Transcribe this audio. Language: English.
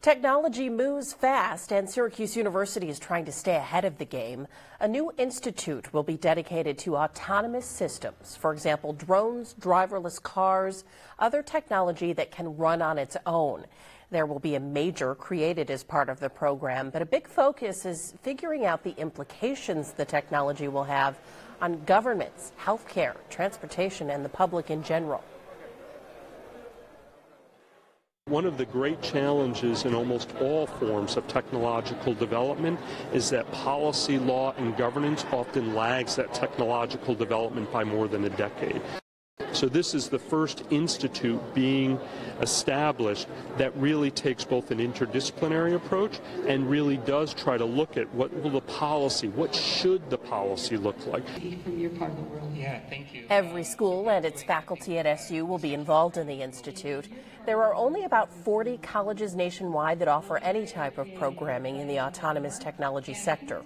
Technology moves fast, and Syracuse University is trying to stay ahead of the game. A new institute will be dedicated to autonomous systems. For example, drones, driverless cars, other technology that can run on its own. There will be a major created as part of the program, but a big focus is figuring out the implications the technology will have on governments, healthcare, transportation, and the public in general. One of the great challenges in almost all forms of technological development is that policy, law, and governance often lags that technological development by more than a decade. So this is the first institute being established that really takes both an interdisciplinary approach and really does try to look at what will the policy, what should the policy look like. From your part of the world. Yeah, thank you. Every school and its faculty at SU will be involved in the institute. There are only about 40 colleges nationwide that offer any type of programming in the autonomous technology sector.